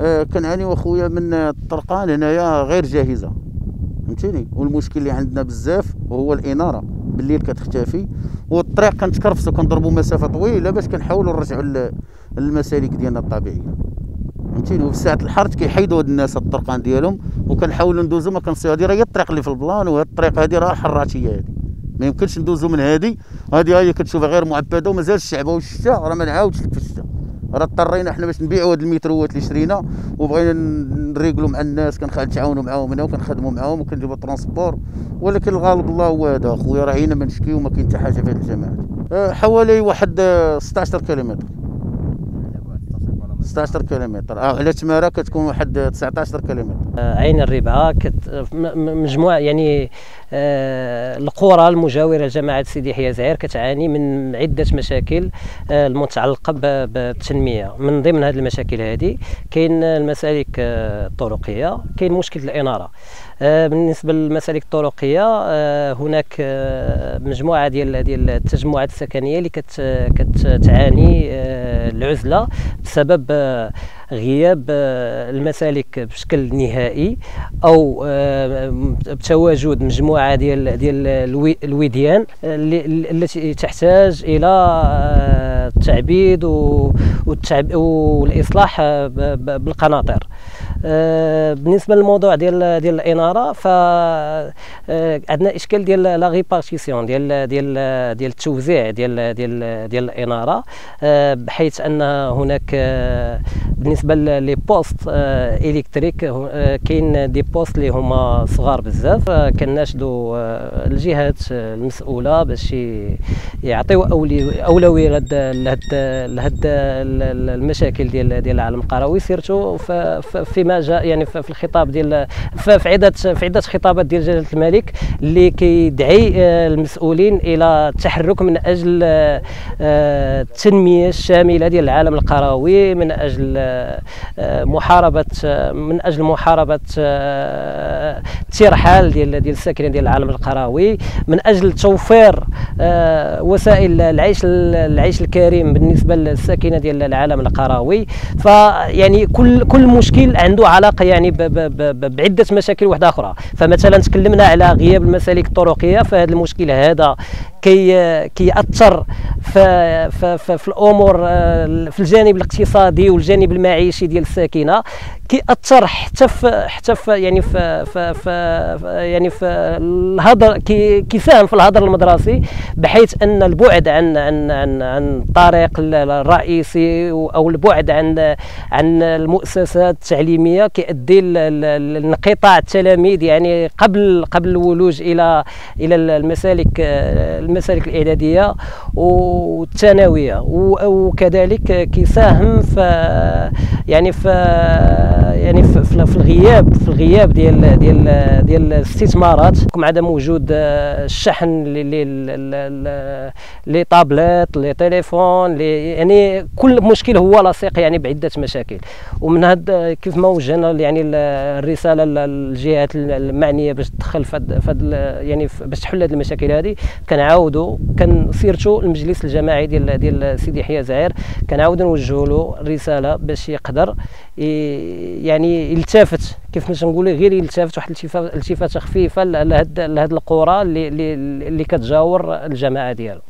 آه كنعانيو اخويا من الطرقان هنايا غير جاهزة. فهمتيني؟ والمشكل اللي عندنا بزاف هو الإنارة بالليل كتختفي والطريق كنتكرفسو كنضربوا مسافة طويلة باش كنحاولوا نرجعوا للمسالك ديالنا الطبيعية. فهمتيني؟ وفي ساعة الحرج كيحيدوا هاد الناس الطرقان ديالهم وكنحاولوا ندوزو ما كنصيو هادي راه هي الطريق اللي في البلان وهاد الطريق هادي راه الحراتية هادي. ما يمكنش ندوزو من هادي هادي هي كتشوفها غير معبدة ومازال الشعب والشتا راه ما نعاودش في الشتا راه اضطرينا حنا باش نبيعوا هاد المتروات اللي شرينا وبغينا نريقلوا مع الناس كنتعاونوا معاهم هنا وكنخدموا معاهم وكنجيبوا transport ولكن الغالب الله هو هذا خويا راه هنا ما نشكي وما كاين حتى حاجة في هاد الجماعات أه، حوالي واحد 16 كيلومتر. 16 كيلومتر. آه، على تمارة كتكون واحد 19 كيلومتر. عين الربعة؟ كت مجموعة يعني القرى المجاورة لجماعة سيدي يحيى زعير كتعاني من عدة مشاكل المتعلقة بالتنمية. من ضمن هذه المشاكل هذه كاين المسالك الطرقية كاين مشكلة الإنارة. بالنسبة للمسالك الطرقية هناك مجموعة ديال ديال التجمعات السكنية اللي كتعاني العزلة بسبب غياب آه، المسالك بشكل نهائي أو آه، بتواجد مجموعة ديال ديال الوديان التي تحتاج إلى التعبيد والإصلاح بالقناطر. آه، بالنسبة للموضوع ديال ديال الإنارة ف عندنا إشكال ديال la répartition ديال ديال ديال التوزيع ديال ديال ديال الإنارة بحيث أن هناك بالنسبة les postes électriques كاين des postes اللي هما صغار بزاف كناشدوا الجهات المسؤولة باش يعطيو اولويه لهاد لهاد المشاكل ديال ديال العالم القروي surtout فيما جاء يعني في الخطاب ديال في عدة في عدة خطابات ديال جلالة الملك اللي كيدعي المسؤولين إلى التحرك من أجل التنمية الشاملة ديال العالم القروي من أجل محاربة من أجل محاربة الترحال ديال ديال الساكنين ديال العالم القروي من أجل توفير وسائل العيش العيش الكريم بالنسبة للساكنة ديال العالم القروي فيعني كل كل مشكل عنده علاقة يعني بعدة مشاكل واحدة أخرى. فمثلا تكلمنا على غياب المسالك الطرقية فهذا المشكل هذا كي كيأثر في, في, في, في الأمور في الجانب الاقتصادي والجانب المعيشي ديال الساكنة. كيأثر حتى في حتى في يعني في, في, في يعني في الهدر كيساهم في الهدر المدرسي. بحيث أن البعد عن عن عن, عن الطريق الرئيسي أو البعد عن عن المؤسسات التعليمية كيؤدي لانقطاع التلاميذ يعني قبل قبل الولوج إلى إلى المسالك المسالك الإعدادية والثانوية. وكذلك كيساهم في يعني في يعني في, الغياب في الغياب ديال ديال ديال الاستثمارات عدم وجود الشحن لي طابلات لي تليفون لي يعني كل مشكل هو لاصق يعني بعدة مشاكل. ومن هذا كيف ما وجهنا يعني الرسالة للجهات المعنية باش تدخل في يعني باش تحل هذه المشاكل هذه كنعاودوا كنسيرتوا المجلس الجماعي ديال ديال سيدي يحيى زعير كنعاودوا نوجهوا له رسالة باش يقدر يعني يلتفت كيف باش نقول غير يلتفت واحد التفاته خفيفه لهاد القرى اللي اللي كتجاور الجماعة ديالو.